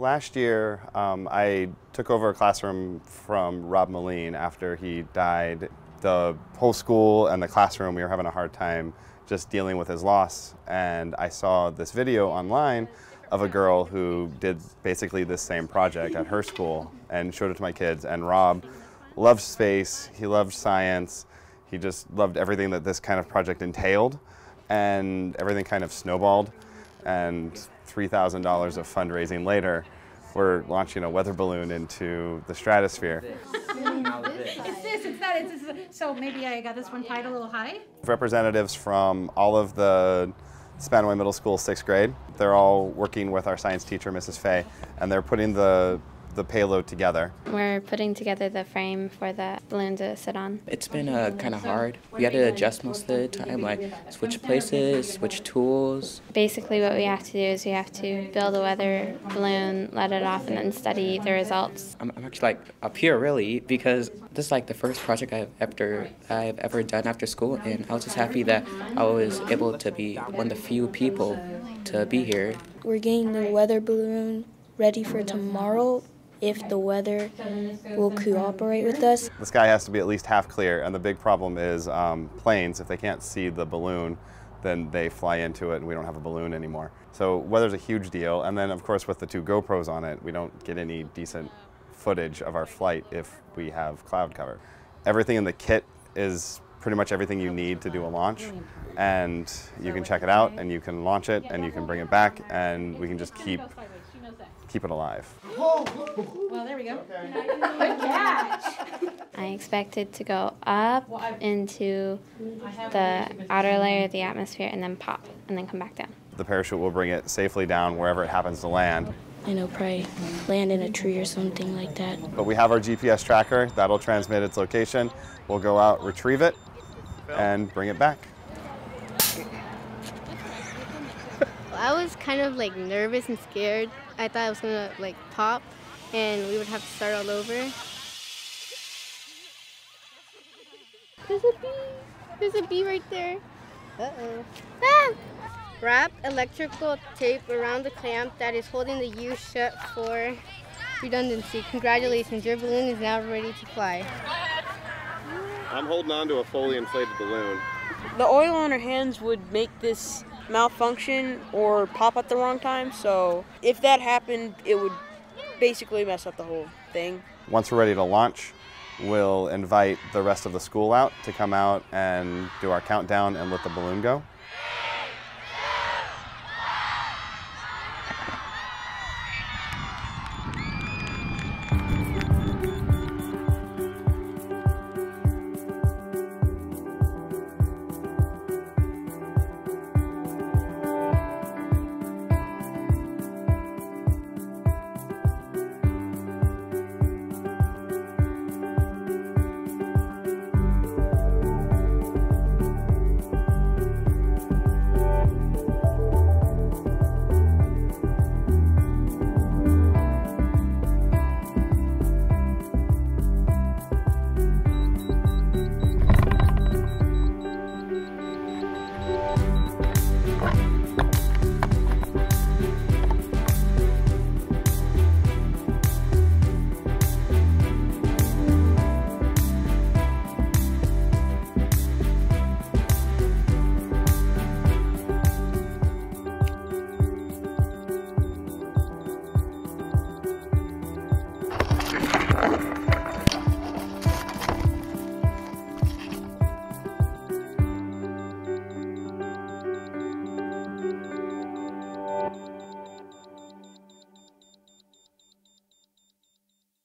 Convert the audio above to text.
Last year, um, I took over a classroom from Rob Meline after he died. The whole school and the classroom, we were having a hard time just dealing with his loss. And I saw this video online of a girl who did basically this same project at her school and showed it to my kids. And Rob loved space, he loved science, he just loved everything that this kind of project entailed. And everything kind of snowballed. And $3,000 of fundraising later, we're launching a weather balloon into the stratosphere. It's this, it's that, it's this. So maybe I got this one tied a little high? Representatives from all of the Spanaway Middle School sixth grade, they're all working with our science teacher, Mrs. Fay, and they're putting the the payload together. We're putting together the frame for the balloon to sit on. It's been uh, kind of hard. We had to adjust most of the time, like switch places, switch tools. Basically, what we have to do is we have to build a weather balloon, let it off, and then study the results. I'm, I'm actually like up here really because this is like the first project I've ever I've ever done after school, and I was just happy that I was able to be one of the few people to be here. We're getting the weather balloon ready for tomorrow if the weather will cooperate with us. The sky has to be at least half clear, and the big problem is um, planes. If they can't see the balloon, then they fly into it and we don't have a balloon anymore. So weather's a huge deal, and then of course with the two GoPros on it, we don't get any decent footage of our flight if we have cloud cover. Everything in the kit is pretty much everything you need to do a launch and you can check it out and you can launch it and you can bring it back and we can just keep keep it alive. Well, there we go. Good catch. I expect it to go up into the outer layer of the atmosphere and then pop and then come back down. The parachute will bring it safely down wherever it happens to land. I know, probably land in a tree or something like that. But we have our GPS tracker that'll transmit its location. We'll go out, retrieve it, and bring it back. I was kind of like nervous and scared. I thought it was gonna like pop and we would have to start all over. There's a bee. There's a bee right there. Uh-oh. Ah! Wrap electrical tape around the clamp that is holding the U shut for redundancy. Congratulations, your balloon is now ready to fly. I'm holding on to a fully inflated balloon. The oil on our hands would make this malfunction or pop at the wrong time. So if that happened, it would basically mess up the whole thing. Once we're ready to launch, we'll invite the rest of the school out to come out and do our countdown and let the balloon go.